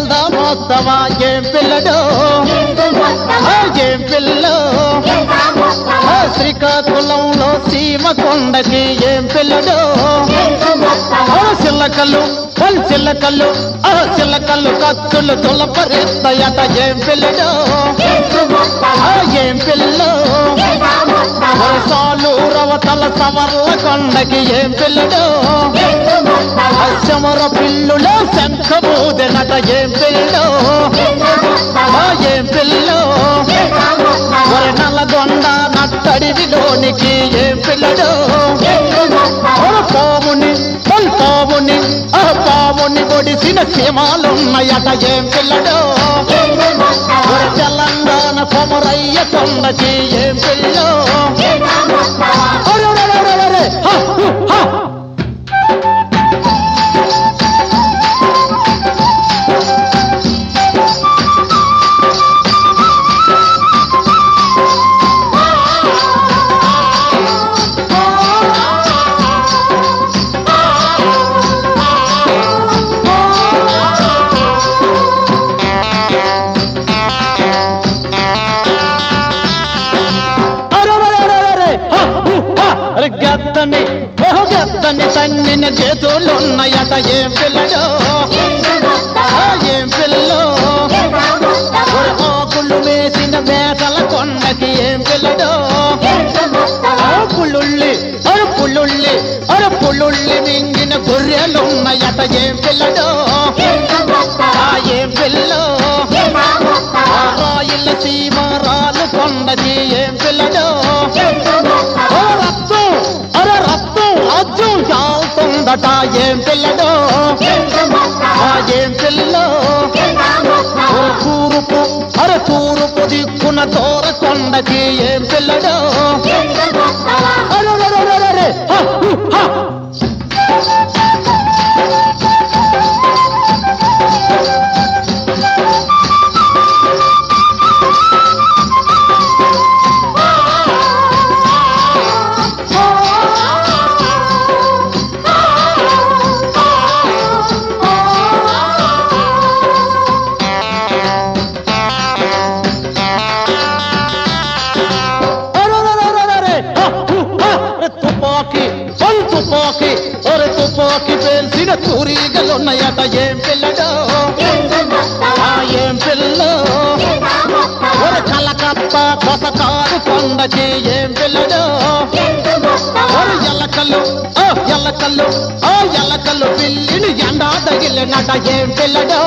వస్తావా ఏం పిల్లడు ఏం పిల్లు ఆ, శ్రీకాకుళంలో సీమ కొండకి ఏం పిల్లడు చిల్లకలు చిల్లకలు ఆ చిల్లకలు కత్తులు తులపరిస్తాయట ఏం పిల్లడు ఏం పిల్లు వర్షాలు రవతల సవర్ల కొండకి ఏం పిల్లడు అచ్చమర పిల్లులో ఏం పిల్లో ఆ, ఏం పిల్లు ఒరి నల్లగొండ నట్టడివిలోనికి ఏం పిల్లడు? ఒరి పాముని పల్ పావుని ఆ పాముని ఒడిసిన సీమాలున్నాయట ఏం పిల్లడు? ఒరి తెలంగాణ కొమరయ్య కొండకి ఏం పిల్లో చెత్తని గద్దని తన్నిన చేతులున్నాయట ఏం పిల్లడు? ఏం పిల్లలు ఆకులు వేసిన మేకల కొండకి ఏం పిల్లడు? ఆ అరు అర అరు అర పుల్లుళ్ళి మింగిన గొర్రెలున్నాయట ఏం పిల్లడు? ఆ ఏం పిల్లు ఆ రాయిల సీమారాలు కొండకి ఏం చాలుతుందట ఏం పిల్లడో ఏం పిల్లు తూరుపు అర తూరుపు దిక్కున దూర కొండకి ఏం పిల్లడో తుపాకి ఒరే తుపాకి పేల్చిన తూరీగలున్నాయట ఏం పిల్లడు? ఏం పిల్ల? ఒరే కలకత్త కొసకారు కొండకి ఏం పిల్లడు? ఒరే ఎల్లకల్లు ఓ ఎల్లకల్లు ఓ ఎల్లకల్లు పిల్లిని ఎండా తగిలినట ఏం పిల్లడు?